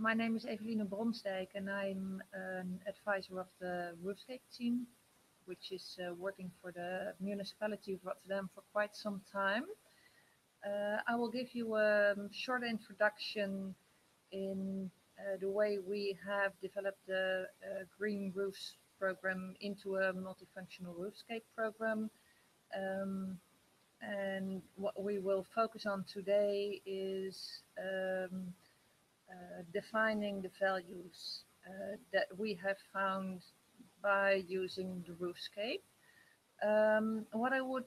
my name is Eveline Bronsdijk and I'm an advisor of the Roofscape team, which is uh, working for the municipality of Rotterdam for quite some time. Uh, I will give you a um, short introduction in uh, the way we have developed the uh, Green Roofs program into a multifunctional roofscape program. Um, and what we will focus on today is um, defining the values uh, that we have found by using the roofscape. Um, what I would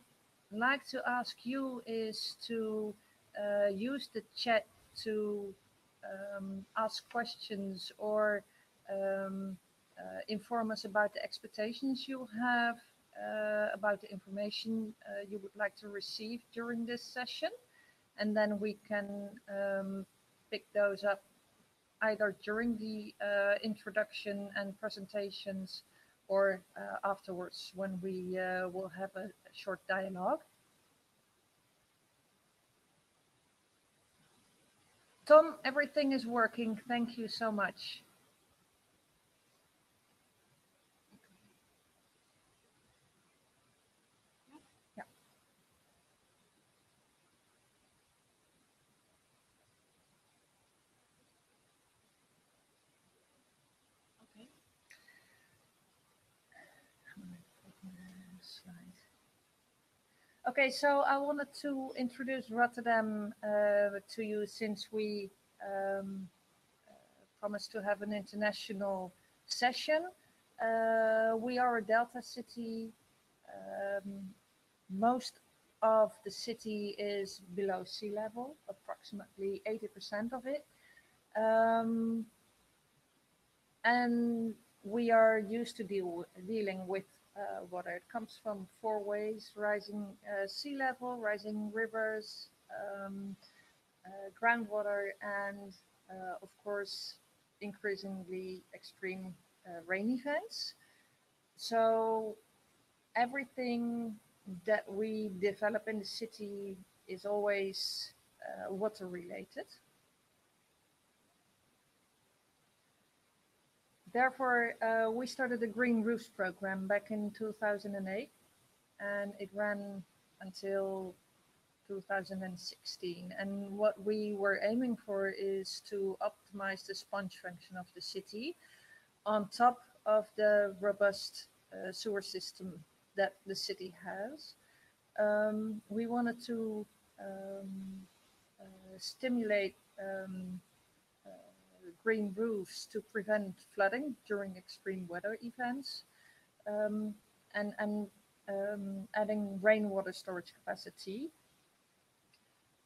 like to ask you is to uh, use the chat to um, ask questions or um, uh, inform us about the expectations you have uh, about the information uh, you would like to receive during this session. And then we can um, pick those up either during the uh, introduction and presentations or uh, afterwards when we uh, will have a, a short dialogue. Tom, everything is working. Thank you so much. Okay, so I wanted to introduce Rotterdam uh, to you since we um, uh, promised to have an international session. Uh, we are a Delta city. Um, most of the city is below sea level, approximately 80% of it. Um, and we are used to deal, dealing with uh, water. It comes from four ways, rising uh, sea level, rising rivers, um, uh, groundwater, and uh, of course, increasingly extreme uh, rain events. So everything that we develop in the city is always uh, water related. Therefore, uh, we started the Green Roofs program back in 2008, and it ran until 2016. And what we were aiming for is to optimize the sponge function of the city on top of the robust uh, sewer system that the city has. Um, we wanted to um, uh, stimulate um, green roofs to prevent flooding during extreme weather events, um, and, and um, adding rainwater storage capacity.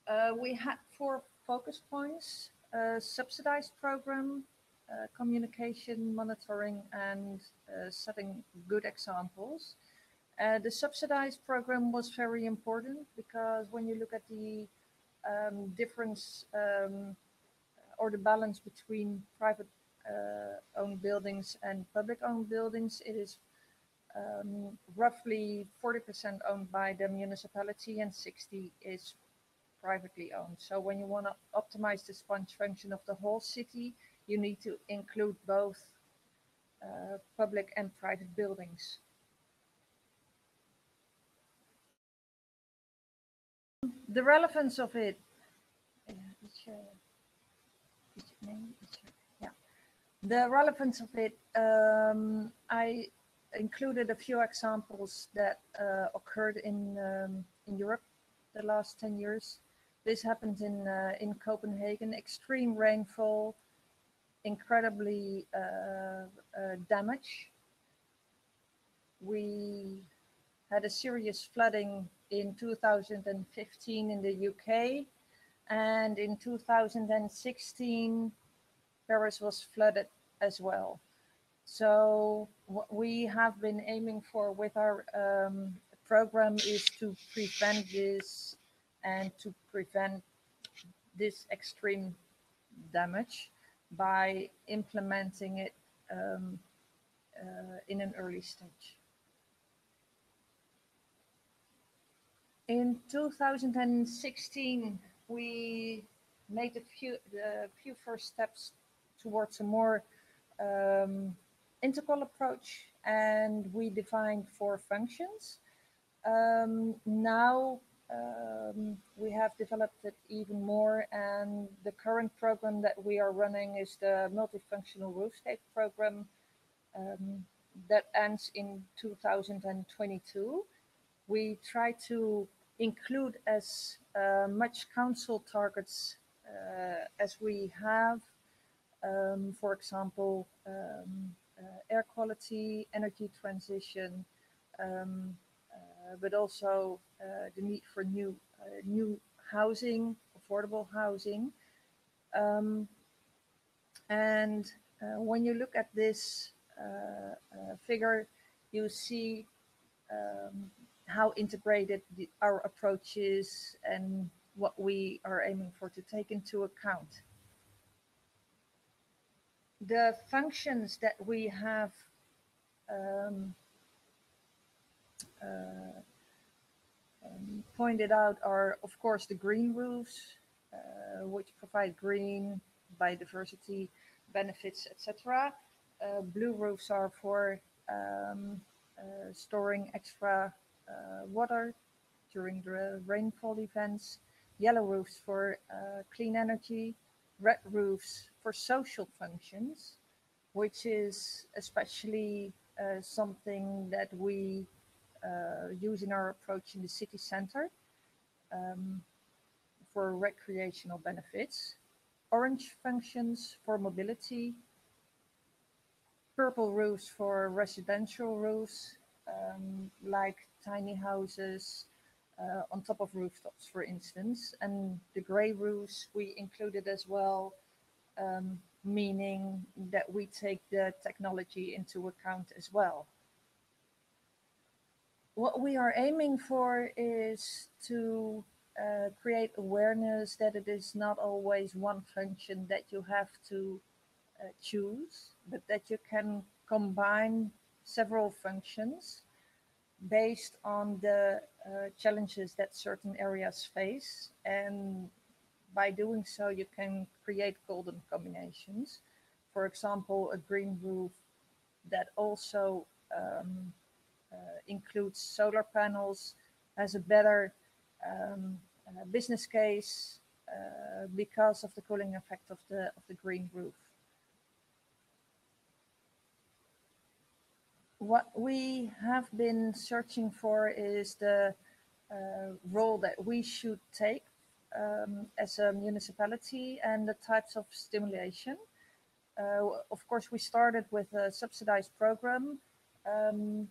Uh, we had four focus points, a subsidized program, uh, communication, monitoring, and uh, setting good examples. Uh, the subsidized program was very important because when you look at the um, difference um, or the balance between private uh, owned buildings and public owned buildings, it is um, roughly 40% owned by the municipality and 60 is privately owned. So when you want to optimize the sponge function of the whole city, you need to include both uh, public and private buildings. The relevance of it, yeah. The relevance of it, um, I included a few examples that uh, occurred in um, in Europe the last 10 years. This happened in uh, in Copenhagen, extreme rainfall, incredibly uh, uh damage. We had a serious flooding in 2015 in the UK and in 2016, Paris was flooded as well. So what we have been aiming for with our um, program is to prevent this and to prevent this extreme damage by implementing it um, uh, in an early stage. In 2016, we made a few the few first steps towards a more um, integral approach and we defined four functions. Um, now um, we have developed it even more and the current program that we are running is the multifunctional roofscape program um, that ends in 2022. We try to include as much council targets uh, as we have. Um, for example, um, uh, air quality, energy transition, um, uh, but also uh, the need for new new housing, affordable housing. Um, and when you look at this figure, you see um, how integrated the, our approach is and what we are aiming for to take into account. The functions that we have um, uh, um, pointed out are, of course, the green roofs, uh, which provide green, biodiversity benefits, etc. Uh, blue roofs are for um, uh, storing extra water during the rainfall events, yellow roofs for uh, clean energy, red roofs for social functions, which is especially uh, something that we uh, use in our approach in the city center um, for recreational benefits, orange functions for mobility, purple roofs for residential roofs, um, like tiny houses uh, on top of rooftops, for instance. And the gray roofs we included as well, um, meaning that we take the technology into account as well. What we are aiming for is to uh, create awareness that it is not always one function that you have to uh, choose, but that you can combine several functions based on the uh, challenges that certain areas face. And by doing so, you can create golden combinations. For example, a green roof that also um, uh, includes solar panels has a better um, uh, business case uh, because of the cooling effect of the of the green roof. What we have been searching for is the uh, role that we should take um, as a municipality and the types of stimulation. Uh, of course, we started with a subsidized program, um,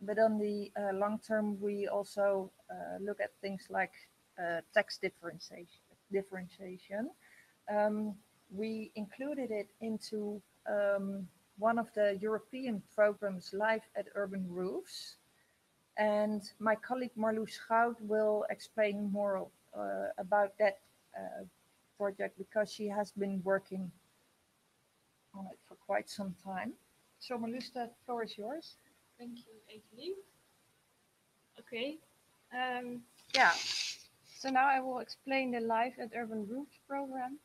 but on the uh, long term, we also uh, look at things like uh, tax differentiation. differentiation. Um, we included it into um, one of the European programs Life at Urban Roofs. And my colleague Marloes Goud will explain more uh, about that uh, project because she has been working on it for quite some time. So Marloes, the floor is yours. Thank you, Evelien. Okay, um, yeah. So now I will explain the Life at Urban Roofs program.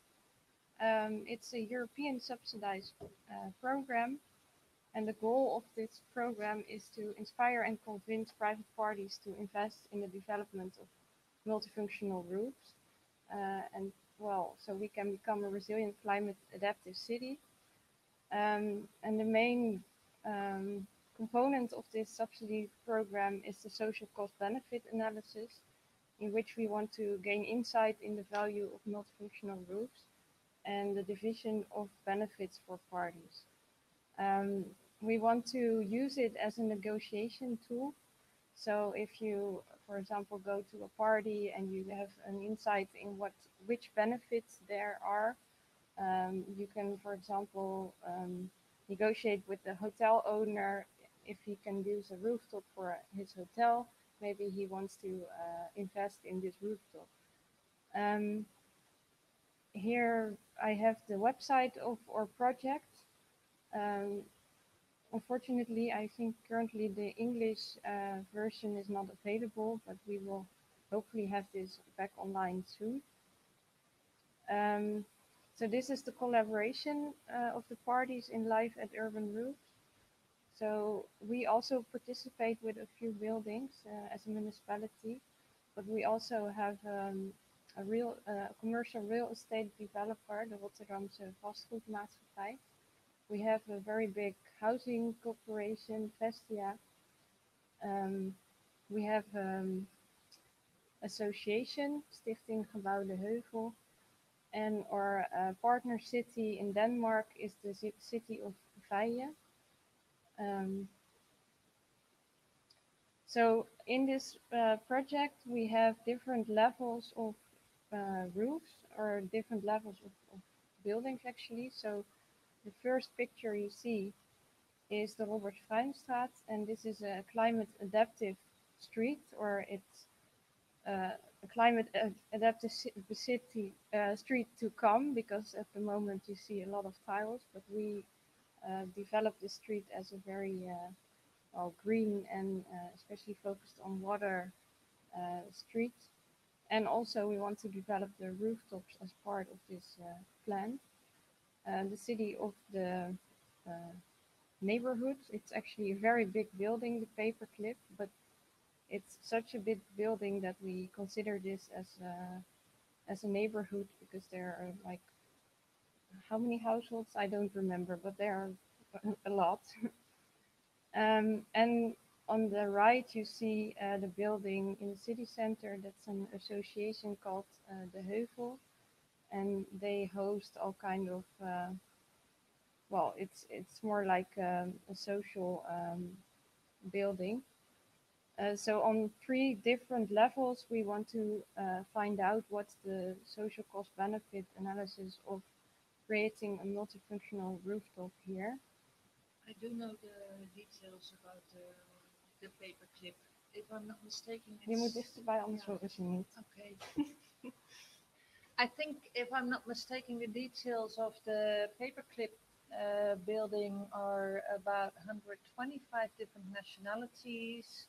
Um, it's a European subsidized uh, program, and the goal of this program is to inspire and convince private parties to invest in the development of multifunctional roofs. Uh, and well, so we can become a resilient climate adaptive city. Um, and the main um, component of this subsidy program is the social cost benefit analysis, in which we want to gain insight in the value of multifunctional roofs and the division of benefits for parties. Um, we want to use it as a negotiation tool. So if you, for example, go to a party and you have an insight in what which benefits there are, um, you can, for example, um, negotiate with the hotel owner if he can use a rooftop for his hotel. Maybe he wants to uh, invest in this rooftop. Um, here I have the website of our project. Um, unfortunately, I think currently the English uh, version is not available, but we will hopefully have this back online soon. Um, so this is the collaboration uh, of the parties in Life at Urban Roofs. So we also participate with a few buildings uh, as a municipality, but we also have um, a real uh, commercial real estate developer, the Rotterdamse Vastgoedmaatschappij. We have a very big housing corporation, Vestia. Um, we have um, association, Stichting Gebouw de Heuvel. And our uh, partner city in Denmark is the city of Vejle. Um, so in this uh, project, we have different levels of uh, roofs or different levels of, of, buildings actually. So the first picture you see is the Robert Fruinstraat, and this is a climate adaptive street, or it's uh, a climate adaptive city uh, street to come because at the moment you see a lot of tiles, but we uh, developed this street as a very uh, well, green and uh, especially focused on water street. And also we want to develop the rooftops as part of this uh, plan. the city of the uh, neighborhood. It's actually a very big building, the paperclip, but it's such a big building that we consider this as a, as a neighborhood because there are like how many households I don't remember, but there are a lot. um, and on the right, you see uh, the building in the city center. That's an association called uh, the Heuvel, and they host all kind of uh, well, it's it's more like um, a social um, building. Uh, so on three different levels, we want to uh, find out what's the social cost benefit analysis of creating a multifunctional rooftop here. I do know the details about the, the paperclip. If I'm not mistaken, Je moet dichterbij, anders horen ze niet. Okay. I think if I'm not mistaken, the details of the paperclip uh, building are about 125 different nationalities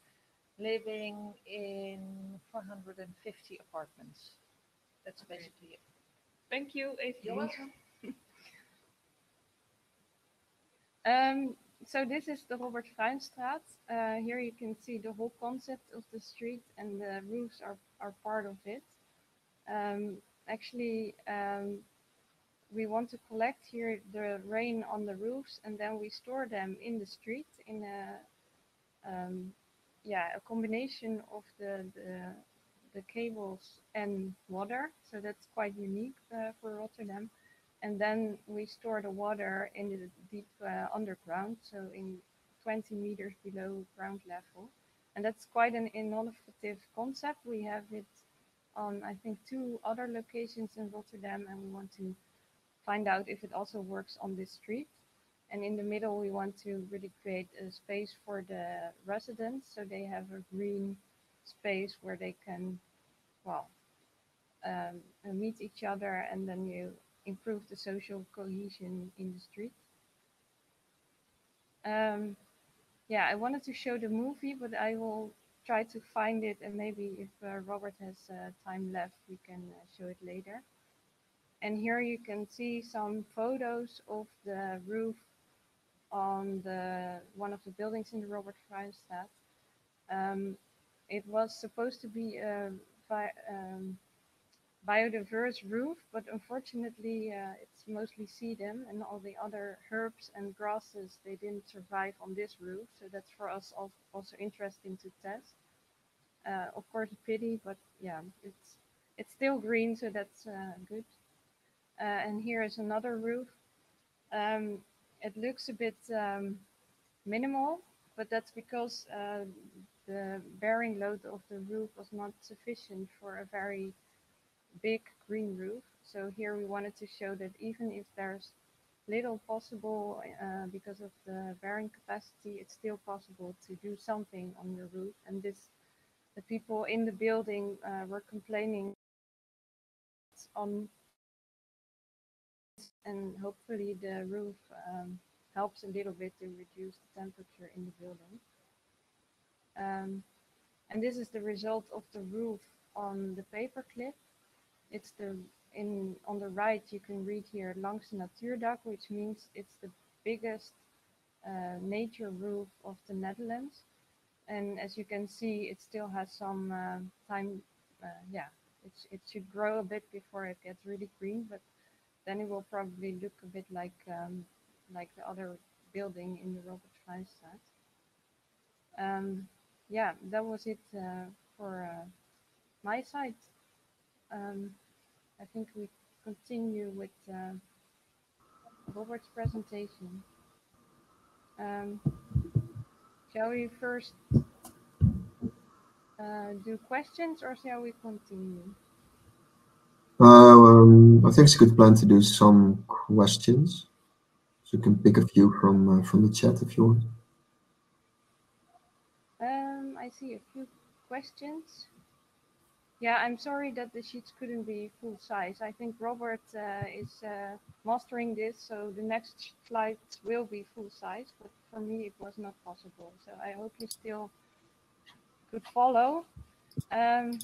living in 450 apartments. That's okay. basically it. Thank you, Eva. You're welcome. um, so this is the Robert Fruinstraat. Uh, here you can see the whole concept of the street and the roofs are, are part of it. Um, actually, um, we want to collect here the rain on the roofs and then we store them in the street in a um, yeah a combination of the, the, the cables and water so that's quite unique uh, for Rotterdam and then we store the water in the deep uh, underground so in 20 meters below ground level and that's quite an innovative concept we have it on I think two other locations in Rotterdam and we want to find out if it also works on this street. And in the middle, we want to really create a space for the residents so they have a green space where they can, well, um, meet each other and then you improve the social cohesion in the street. Um, yeah, I wanted to show the movie, but I will try to find it and maybe if uh, Robert has uh, time left, we can uh, show it later. And here you can see some photos of the roof on the one of the buildings in the Robert Fruinstraat. Um, it was supposed to be a bi um, biodiverse roof, but unfortunately uh, it's mostly sedum and all the other herbs and grasses, they didn't survive on this roof. So that's for us also interesting to test. Uh, of course, a pity, but yeah, it's it's still green, so that's uh, good. Uh, and here is another roof. Um, it looks a bit um, minimal, but that's because uh, the bearing load of the roof was not sufficient for a very big green roof. So here we wanted to show that even if there's little possible uh, because of the bearing capacity, it's still possible to do something on your roof. And this, the people in the building uh, were complaining on and hopefully the roof um, helps a little bit to reduce the temperature in the building. Um, and this is the result of the roof on the paperclip. It's the in on the right, you can read here Langste Natuurdak, which means it's the biggest uh, nature roof of the Netherlands. And as you can see, it still has some uh, time. Uh, yeah, it's, it should grow a bit before it gets really green, but then it will probably look a bit like um, like the other building in the Robert Fruinstraat. Um, yeah, that was it uh, for uh, my side. Um, I think we continue with uh, Robert's presentation. Um, shall we first uh, do questions or shall we continue? Um, I think it's a good plan to do some questions. So you can pick a few from uh, from the chat if you want. Um, I see a few questions. Yeah, I'm sorry that the sheets couldn't be full size. I think Robert uh, is uh, mastering this, so the next slides will be full size, but for me it was not possible. So I hope you still could follow. Um,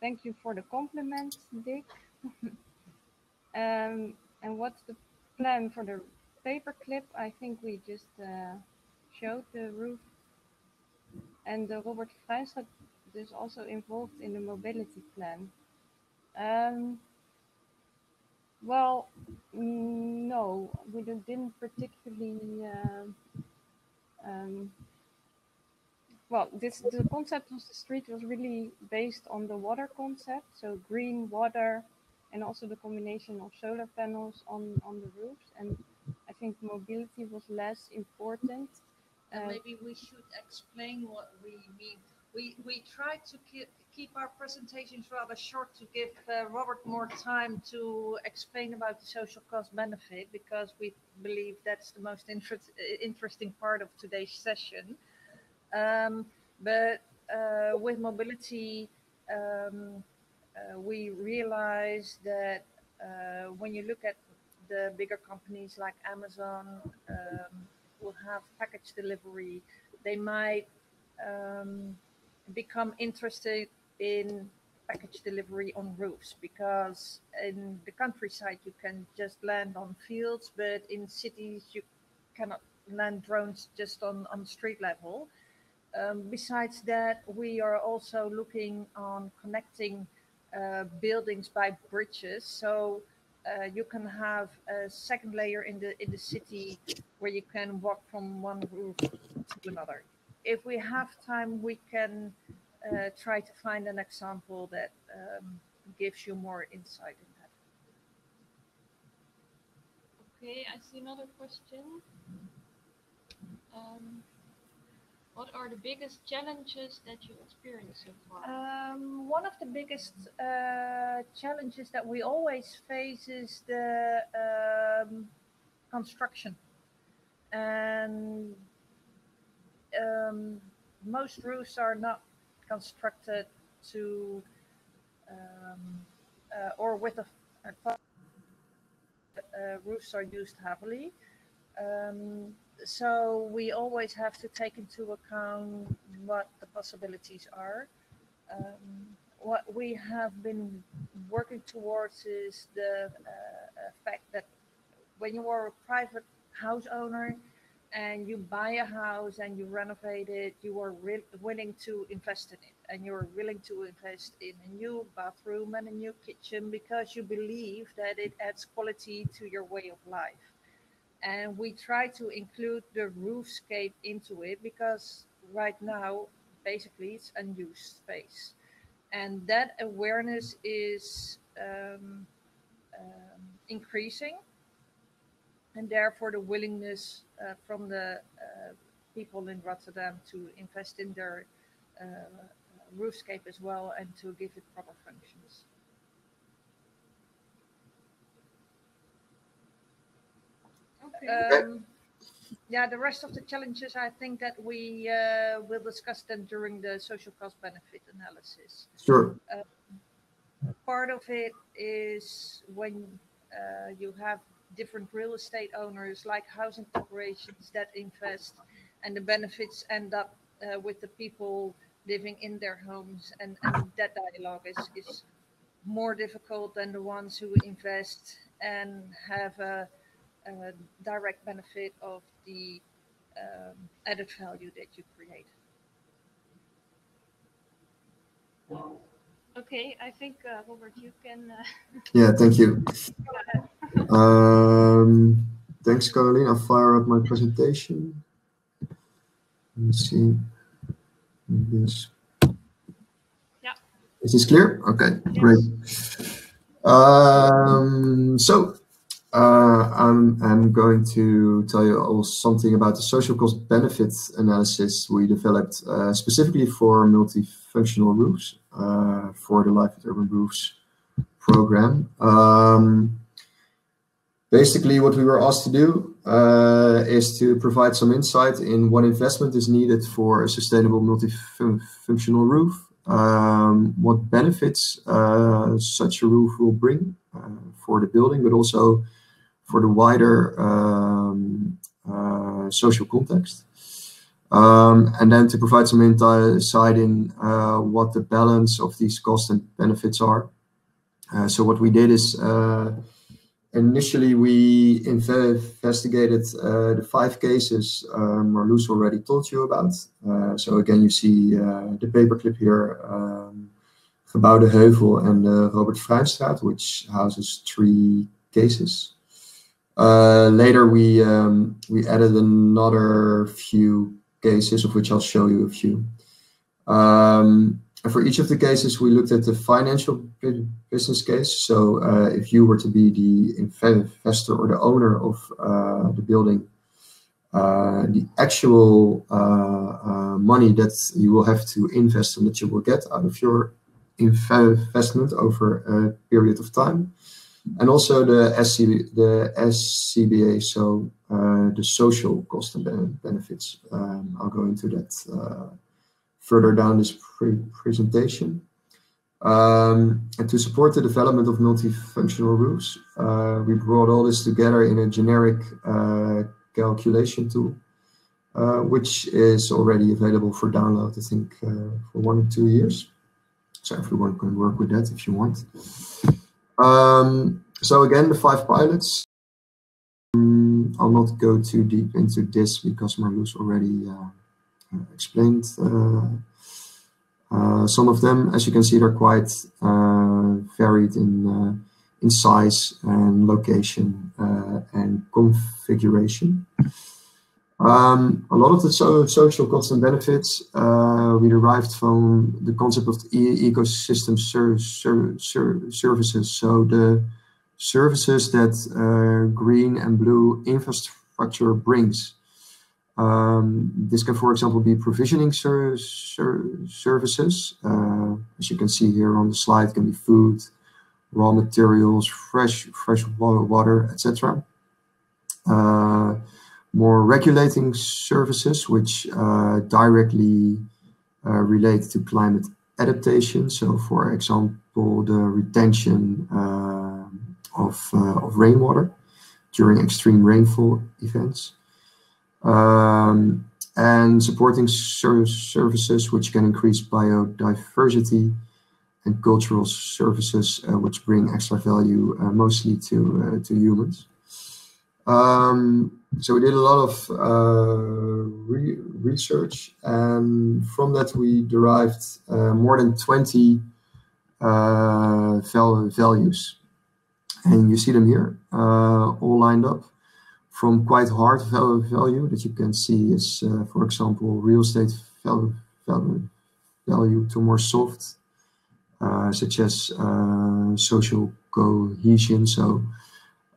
thank you for the compliment, Dick. um, and what's the plan for the paperclip? I think we just uh, showed the roof. And the Robert Fruinstraat is also involved in the mobility plan. Um, well, no, we didn't particularly. Uh, um, well, this the concept of the street was really based on the water concept, so green water, and also the combination of solar panels on on the roofs. And I think mobility was less important. Uh, maybe we should explain what we mean we, we try to keep, keep our presentations rather short to give uh, Robert more time to explain about the social cost benefit because we believe that's the most inter interesting part of today's session. Um, but uh, with mobility, um, uh, we realize that uh, when you look at the bigger companies like Amazon um, will have package delivery, they might um, become interested in package delivery on roofs because in the countryside you can just land on fields, but in cities you cannot land drones just on, on street level. Um, besides that, we are also looking on connecting uh, buildings by bridges. So uh, you can have a second layer in the in the city where you can walk from one roof to another if we have time, we can uh, try to find an example that um, gives you more insight in that. Okay, I see another question. Um, what are the biggest challenges that you experienced so far? Um, one of the biggest uh, challenges that we always face is the um, construction. And um, most roofs are not constructed to um, uh, or with a, uh, roofs are used heavily. Um, so we always have to take into account what the possibilities are. Um, what we have been working towards is the uh, fact that when you are a private house owner, and you buy a house and you renovate it, you are willing to invest in it and you're willing to invest in a new bathroom and a new kitchen because you believe that it adds quality to your way of life. And we try to include the roofscape into it because right now, basically, it's unused space. And that awareness is um, um, increasing and therefore the willingness from the uh, people in Rotterdam to invest in their uh, roofscape as well and to give it proper functions. Okay. Um, yeah, the rest of the challenges, I think that we uh, will discuss them during the social cost benefit analysis. Sure. Uh, part of it is when uh, you have different real estate owners like housing corporations that invest and the benefits end up uh, with the people living in their homes and, and that dialogue is, is more difficult than the ones who invest and have a, a direct benefit of the um, added value that you create. Okay, I think uh, Robert, you can. Uh... Yeah, thank you. Um, thanks, Caroline. I'll fire up my presentation. Let me see. This. Yeah. Is this clear? Okay, yes. great. Um, so uh, I'm, I'm going to tell you all something about the social cost benefit analysis we developed uh, specifically for multifunctional roofs uh, for the Life at Urban Roofs program. Um, basically, what we were asked to do uh, is to provide some insight in what investment is needed for a sustainable multifunctional roof, um, what benefits uh, such a roof will bring uh, for the building, but also for the wider um, uh, social context. Um, and then to provide some insight in uh, what the balance of these costs and benefits are. Uh, so what we did is initially we investigated uh, the five cases um, Marloes already told you about. Uh, so again, you see the paperclip here, um, Gebouw de Heuvel and the Robert Fruinstraat, which houses three cases. Uh, later, we um, we added another few cases, of which I'll show you a few. Um, and for each of the cases, we looked at the financial business case. So uh, if you were to be the investor or the owner of uh, the building, uh, the actual uh, uh, money that you will have to invest and that you will get out of your investment over a period of time and also the the SCBA, so uh, the social cost and benefits. Um, I'll go into that further down this pre presentation. Um, and to support the development of multifunctional roofs, uh, we brought all this together in a generic uh, calculation tool, uh, which is already available for download, I think, uh, for one or two years. So everyone can work with that if you want. Um, so again, the five pilots. Um, I'll not go too deep into this because Marloes already uh, explained uh, uh, some of them. As you can see, they're quite uh, varied in in size and location and configuration. Um, a lot of the so social costs and benefits uh, we derived from the concept of the e ecosystem ser ser ser services. So the services that uh, green and blue infrastructure brings. Um, this can, for example, be provisioning ser ser services. Uh, as you can see here on the slide, can be food, raw materials, fresh fresh water, etc more regulating services, which uh, directly uh, relate to climate adaptation. So, for example, the retention uh, of, of rainwater during extreme rainfall events. Um, and supporting ser services which can increase biodiversity and cultural services uh, which bring extra value uh, mostly to uh, to humans. Um, so we did a lot of uh, re research, and from that we derived uh, more than 20 uh, val values. And you see them here, all lined up from quite hard val value that you can see is, uh, for example, real estate value, value, value to more soft, uh, such as social cohesion. So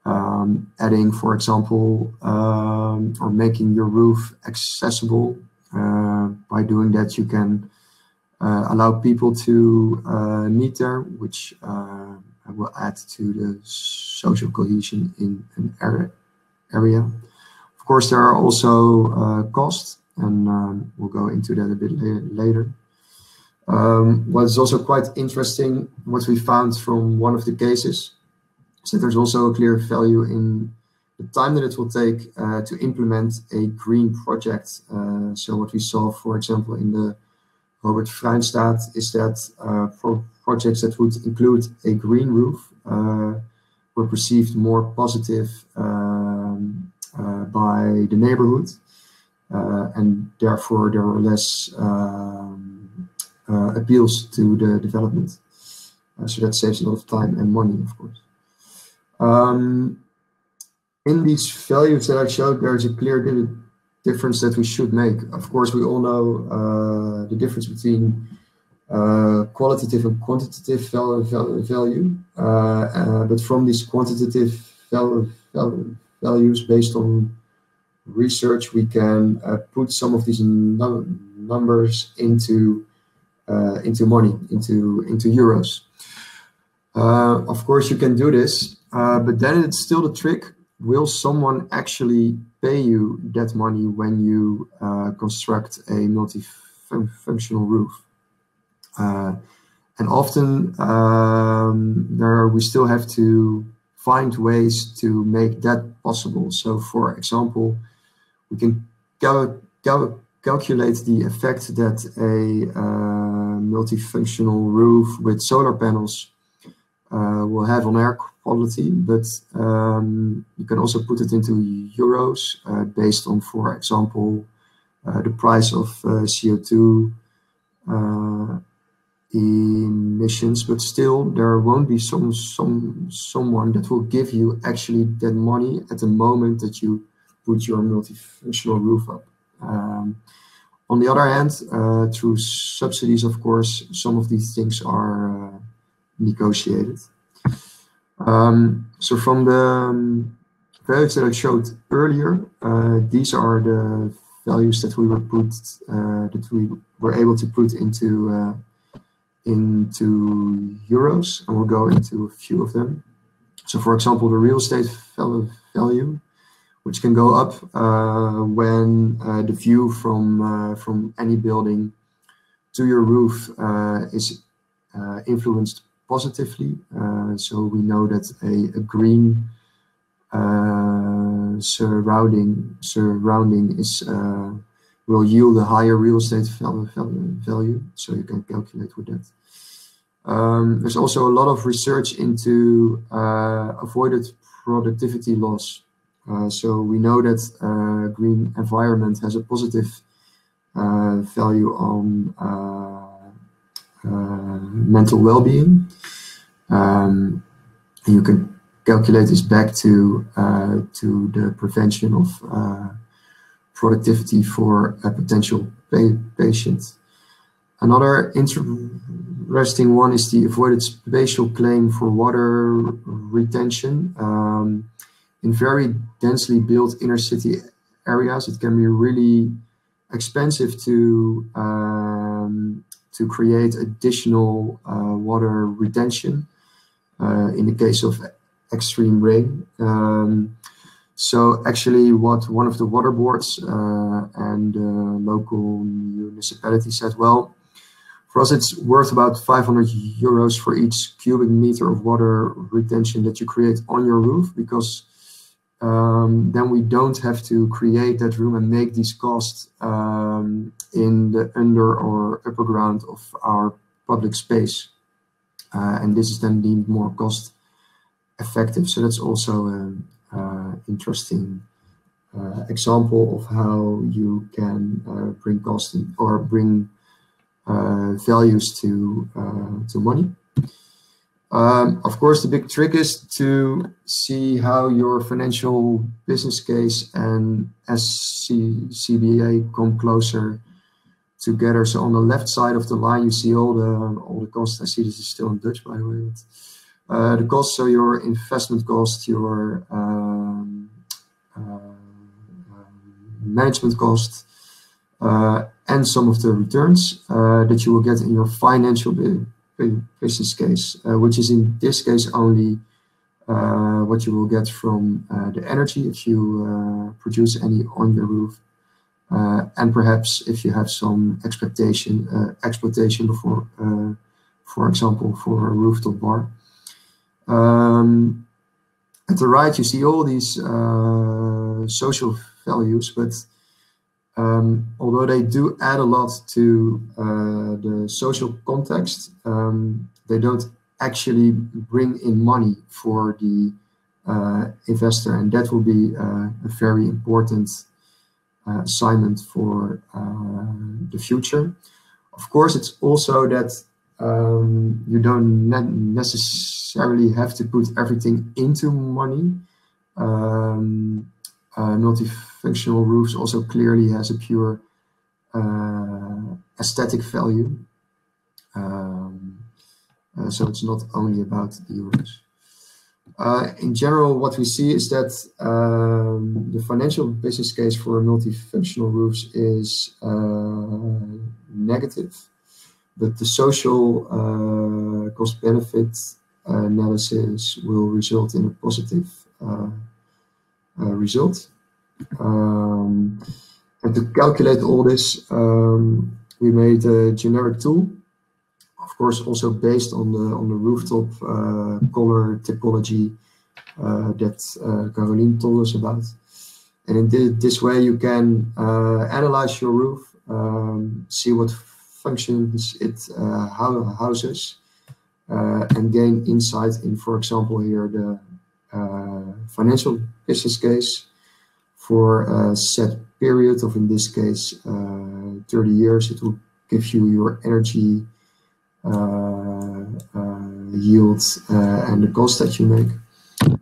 um, adding, for example, um, or making your roof accessible. Uh, by doing that, you can uh, allow people to uh, meet there, which uh, will add to the social cohesion in an area. Of course, there are also uh, costs, and um, we'll go into that a bit later. Um, what is also quite interesting, what we found from one of the cases, so there's also a clear value in the time that it will take uh, to implement a green project. Uh, so what we saw, for example, in the Robert Fruinstraat is that for projects that would include a green roof were perceived more positive um, by the neighborhood and therefore there were less um, appeals to the development. so that saves a lot of time and money, of course. Um, in these values that I showed, there's a clear difference that we should make. Of course, we all know uh, the difference between uh, qualitative and quantitative value. Uh, uh, but from these quantitative values based on research, we can uh, put some of these num numbers into uh, into money, into into euros. of course, you can do this, but then it's still the trick will someone actually pay you that money when you uh, construct a multifunctional roof? Uh, and often um, there we still have to find ways to make that possible. So, for example, we can cal cal calculate the effect that a uh, multifunctional roof with solar panels uh, will have on air quality, but um, you can also put it into euros uh, based on, for example, uh, the price of uh, CO2 uh, emissions. But still, there won't be some some someone that will give you actually that money at the moment that you put your multifunctional roof up. Um, on the other hand, uh, through subsidies, of course, some of these things are uh, negotiated. Um, so from the um, values that I showed earlier, uh, these are the values that we were put uh, that we were able to put into uh, into euros, and we'll go into a few of them. So, for example, the real estate value, which can go up uh, when uh, the view from uh, from any building to your roof is influenced positively. Uh, so we know that a, a green uh, surrounding surrounding is uh, will yield a higher real estate value. So you can calculate with that. Um, there's also a lot of research into uh, avoided productivity loss. Uh, so we know that uh, green environment has a positive value on uh, mental well-being. Um, you can calculate this back to uh, to the prevention of uh, productivity for a potential pa patient. Another interesting one is the avoided spatial claim for water retention. Um, in very densely built inner city areas, it can be really expensive to um, to create additional uh, water retention uh, in the case of extreme rain. Um, so actually what one of the water boards uh, and local municipality said, well, for it's worth about 500 euros for each cubic meter of water retention that you create on your roof because um, then we don't have to create that room and make these costs um, in the under or upper ground of our public space. Uh, and this is then deemed more cost effective. So that's also an uh, interesting uh, example of how you can uh, bring cost in, or bring values to, uh, to money. Um, of course, the big trick is to see how your financial business case and SCBA come closer together. So on the left side of the line, you see all the all the costs. I see this is still in Dutch, by the way. But, uh, the costs, so your investment cost, your um, uh, management cost, uh, and some of the returns uh, that you will get in your financial business case, uh, which is in this case only uh, what you will get from uh, the energy if you produce any on your roof. and perhaps if you have some expectation, exploitation before, for example, for a rooftop bar. Um, at the right, you see all these social values, but um, although they do add a lot to uh, the social context, um, they don't actually bring in money for the uh, investor, and that will be uh, a very important uh, assignment for uh, the future. Of course, it's also that um, you don't ne necessarily have to put everything into money. Um, uh, multifunctional roofs also clearly has a pure uh, aesthetic value. Um, uh, so it's not only about the roofs. Uh, in general, what we see is that um, the financial business case for multifunctional roofs is uh, negative, but the social uh, cost benefit analysis will result in a positive uh, result. Um, and to calculate all this, um, we made a generic tool, of course, also based on the on the rooftop uh, color typology uh, that uh, Caroline told us about. And in this, way, you can uh, analyze your roof, um, see what functions it uh, houses, and gain insight in, for example, here the financial business case for a set period of, in this case, uh, 30 years. It will give you your energy uh, uh, yield and the cost that you make.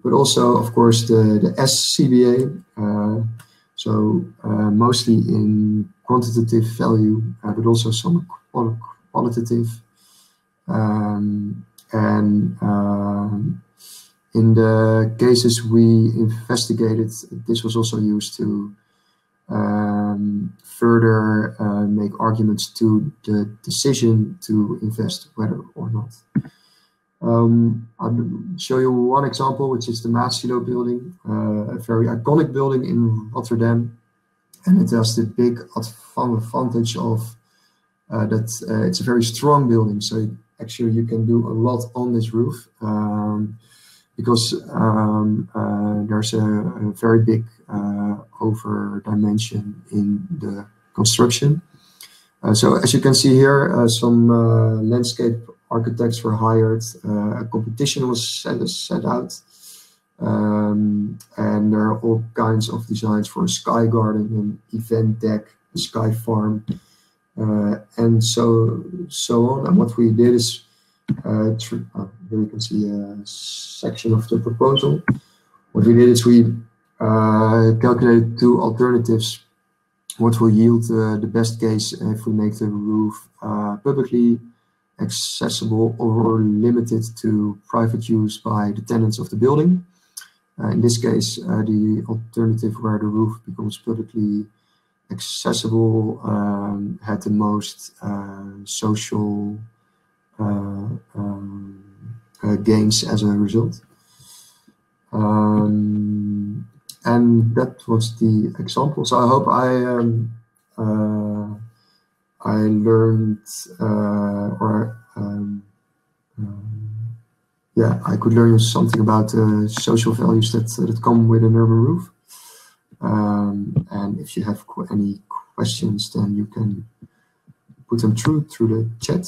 But also, of course, the, the SCBA, so mostly in quantitative value, but also some qualitative. Um, and um, in the cases we investigated, this was also used to um, further uh, make arguments to the decision to invest, whether or not. Um, I'll show you one example, which is the Maassilo building, uh, a very iconic building in Rotterdam. And it has the big advantage of uh, that uh, it's a very strong building. So actually you can do a lot on this roof. Um, because um, uh, there's a, a, very big uh, over dimension in the construction. Uh, so as you can see here, uh, some uh, landscape architects were hired, uh, a competition was set, set out, um, and there are all kinds of designs for a sky garden, an event deck, a sky farm, and so so on. And what we did is uh, oh, here you can see a section of the proposal. What we did is we uh, calculated two alternatives. What will yield uh, the best case if we make the roof uh, publicly accessible or limited to private use by the tenants of the building. Uh, in this case, uh, the alternative where the roof becomes publicly accessible um, had the most social uh, um, uh, gains as a result. Um, and that was the example. So I hope I um, uh, I learned or um, yeah, I could learn something about uh, social values that that come with an urban roof. Um, and if you have qu any questions, then you can put them through through the chat.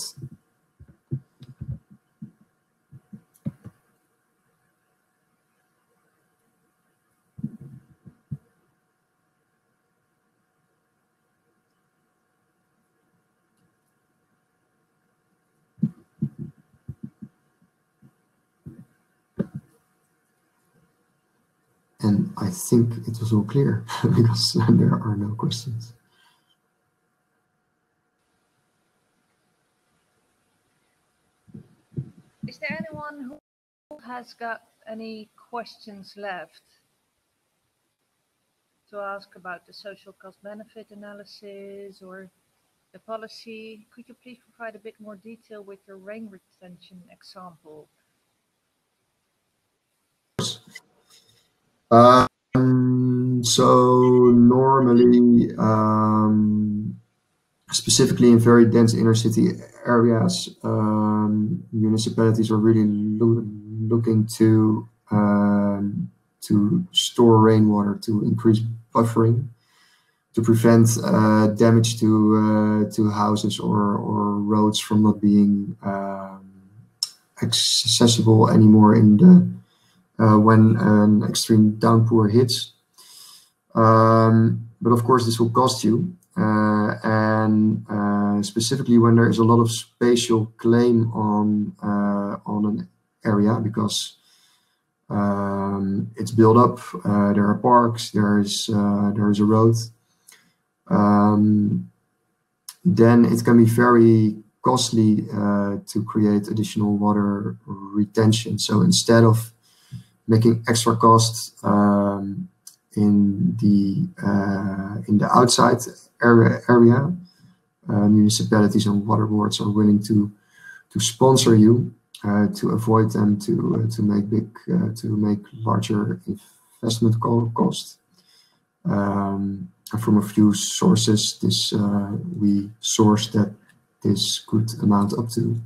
And I think it was all clear because there are no questions. Is there anyone who has got any questions left to ask about the social cost benefit analysis or the policy? Could you please provide a bit more detail with your rain retention example? Um, so normally, um, specifically in very dense inner city areas, um, municipalities are really lo looking to um, to store rainwater to increase buffering, to prevent uh, damage to uh, to houses or or roads from not being um, accessible anymore in the when an extreme downpour hits. Um, but of course, this will cost you, uh, and uh, specifically when there is a lot of spatial claim on uh, on an area because um, it's built up. there are parks. There is there is a road um, then it can be very costly uh, to create additional water retention. So instead of making extra costs um, in the uh, in the outside area, area uh, municipalities and water boards are willing to to sponsor you uh, to avoid them to uh, to make big uh, to make larger investment costs. Um, from a few sources, this uh, we source that this could amount up to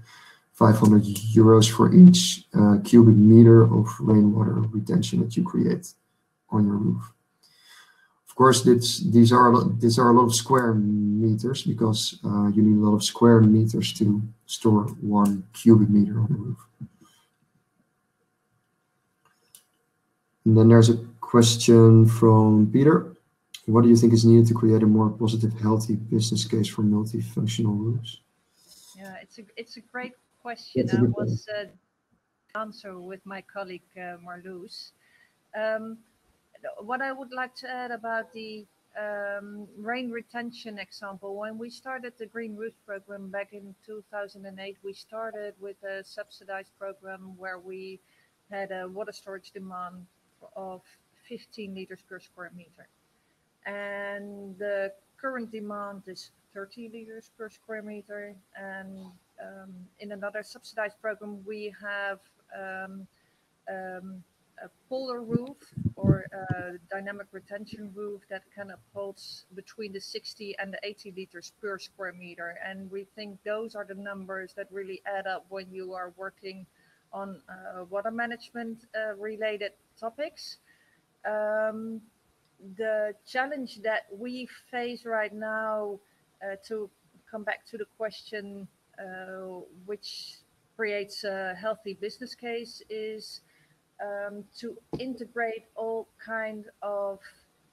500 euros for each uh, cubic meter of rainwater retention that you create on your roof. Of course, this, these are these are a lot of square meters because uh, you need a lot of square meters to store one cubic meter on the roof. And then there's a question from Peter. What do you think is needed to create a more positive, healthy business case for multifunctional roofs? Yeah, it's a it's a great question. I was uh, answer with my colleague uh, Marloes. Um, what I would like to add about the um, rain retention example, when we started the Green Roof program back in 2008, we started with a subsidized program where we had a water storage demand of 15 liters per square meter and the current demand is 30 liters per square meter. And um, in another subsidized program, we have um, um, a polder roof or a dynamic retention roof that can of holds between the 60 and the 80 liters per square meter. And we think those are the numbers that really add up when you are working on uh, water management uh, related topics. Um, the challenge that we face right now, uh, to come back to the question, which creates a healthy business case, is um, to integrate all kind of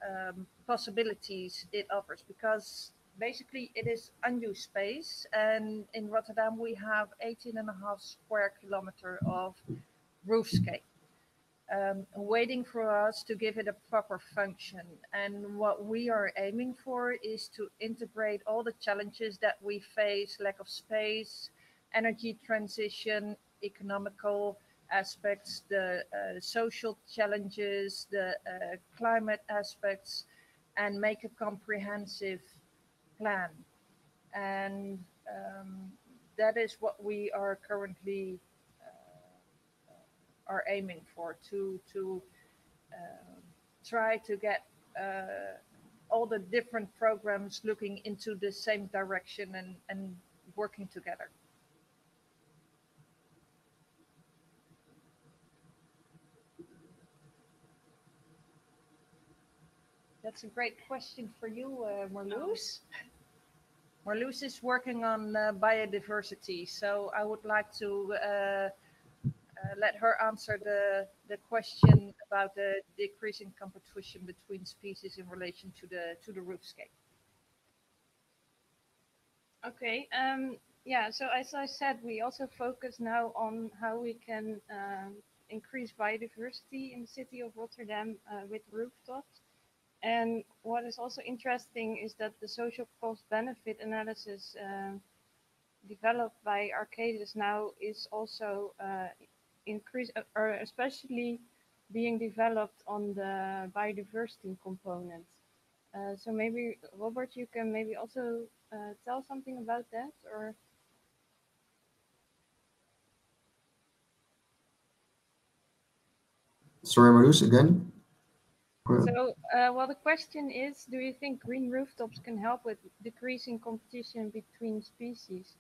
um, possibilities it offers. Because basically it is unused space and in Rotterdam we have 18 and a half square kilometer of roofscape um, waiting for us to give it a proper function. And what we are aiming for is to integrate all the challenges that we face lack of space, energy transition, economical aspects, the uh, social challenges, the uh, climate aspects, and make a comprehensive plan. And um, that is what we are currently are aiming for to to uh, try to get uh, all the different programs looking into the same direction and, and working together. That's a great question for you, uh, Marloes. Marloes is working on uh, biodiversity, so I would like to uh, let her answer the, the question about the decreasing competition between species in relation to the to the roofscape. Okay. Um, yeah. So as I said, we also focus now on how we can um, increase biodiversity in the city of Rotterdam uh, with rooftops. And what is also interesting is that the social cost benefit analysis uh, developed by Arcadis now is also uh, increase uh, or especially being developed on the biodiversity component. Uh, so maybe Robert, you can maybe also uh, tell something about that or. Sorry, Marus, again. So, uh, well, the question is, do you think green rooftops can help with decreasing competition between species?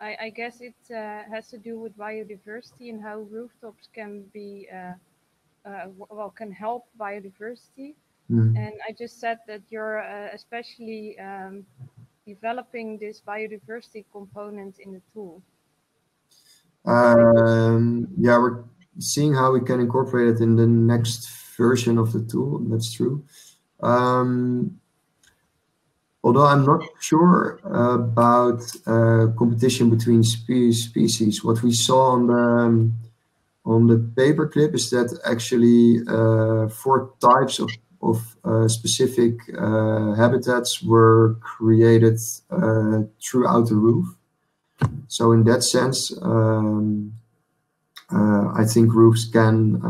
I, I guess it uh, has to do with biodiversity and how rooftops can be, uh, uh, well, can help biodiversity. Mm. And I just said that you're uh, especially um, developing this biodiversity component in the tool. Um, yeah, we're seeing how we can incorporate it in the next version of the tool. That's true. Um, although I'm not sure about uh, competition between spe species, what we saw on the um, on the paperclip is that actually uh, four types of of uh, specific uh, habitats were created uh, throughout the roof. So in that sense, um, uh, I think roofs can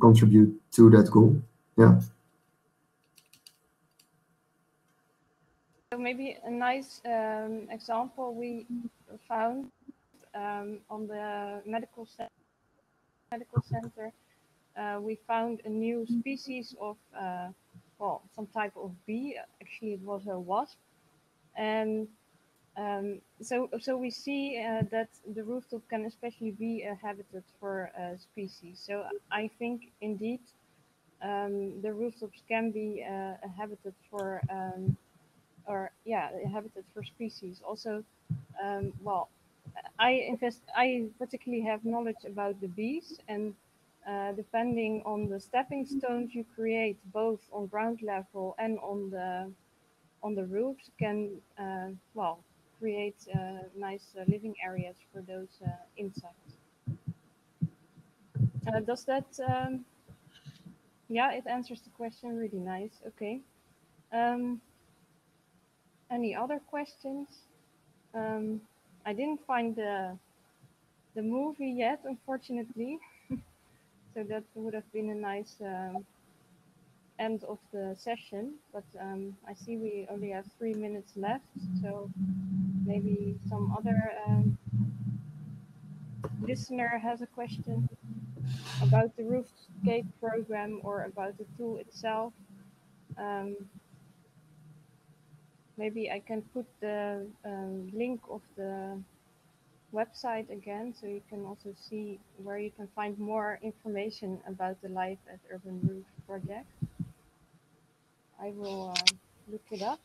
contribute to that goal. Yeah. Maybe a nice um, example we found um, on the medical medical center uh, we found a new species of, uh, well, some type of bee. Actually, it was a wasp. And um, so, so we see uh, that the rooftop can especially be a habitat for uh, species. So I think indeed um, the rooftops can be uh, a habitat for, um, or yeah, a habitat for species. Also, um, well, I invest. I particularly have knowledge about the bees and uh, depending on the stepping stones you create, both on ground level and on the on the roofs, can uh, well create uh, nice uh, living areas for those uh, insects. does that? Um, yeah, it answers the question really nice. Okay. Um, any other questions? Um, I didn't find the the movie yet, unfortunately. So that would have been a nice um, end of the session, but um, I see we only have three minutes left, so maybe some other um, listener has a question about the Roofscape program or about the tool itself. Um, maybe I can put the um, link of the website again, so you can also see where you can find more information about the Life at Urban Roof project. I will uh, look it up.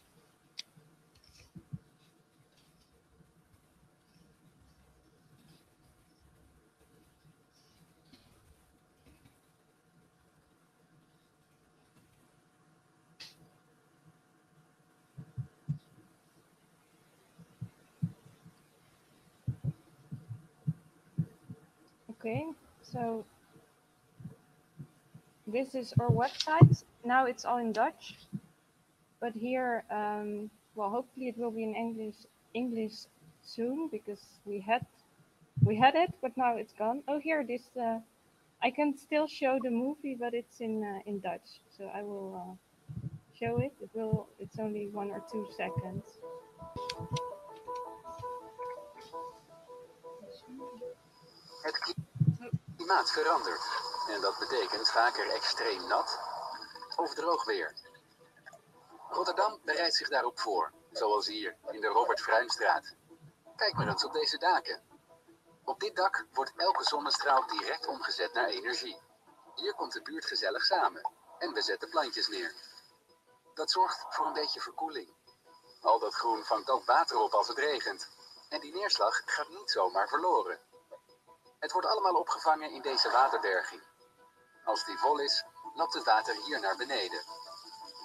Okay, so this is our website. Now it's all in Dutch, but here, um, well, hopefully it will be in English English soon because we had we had it, but now it's gone. Oh, here this. Uh, I can still show the movie, but it's in uh, in Dutch, so I will uh, show it. It will. It's only one or two seconds. Klimaat verandert. En dat betekent vaker extreem nat of droog weer. Rotterdam bereidt zich daarop voor, zoals hier in de Robert Fruinstraat. Kijk maar eens op deze daken. Op dit dak wordt elke zonnestraal direct omgezet naar energie. Hier komt de buurt gezellig samen en we zetten plantjes neer. Dat zorgt voor een beetje verkoeling. Al dat groen vangt ook water op als het regent. En die neerslag gaat niet zomaar verloren. Het wordt allemaal opgevangen in deze waterberging. Als die vol is, loopt het water hier naar beneden.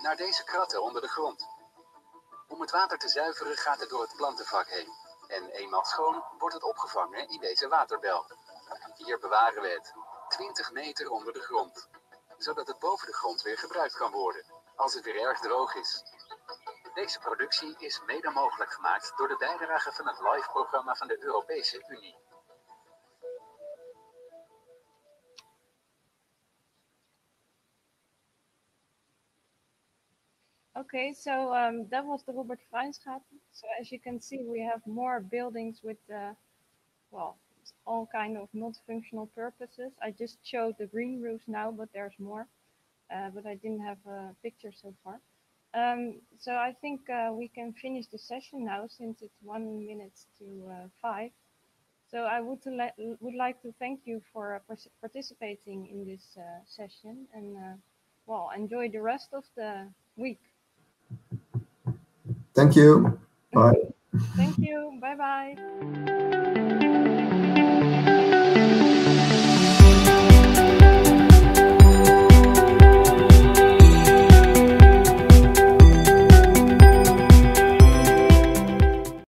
Naar deze kratten onder de grond. Om het water te zuiveren gaat het door het plantenvak heen. En eenmaal schoon wordt het opgevangen in deze waterbel. Hier bewaren we het, 20 meter onder de grond. Zodat het boven de grond weer gebruikt kan worden, als het weer erg droog is. Deze productie is mede mogelijk gemaakt door de bijdrage van het LIFE-programma van de Europese Unie. Okay, so um, that was the Robert Fruinstraat. So as you can see, we have more buildings with, uh, well, all kind of multifunctional purposes. I just showed the green roofs now, but there's more. Uh, but I didn't have a picture so far. Um, so I think uh, we can finish the session now since it's one minute to uh, five. So I would, would like to thank you for uh, participating in this uh, session and well, enjoy the rest of the week. Thank you. Bye. Thank you. Bye bye.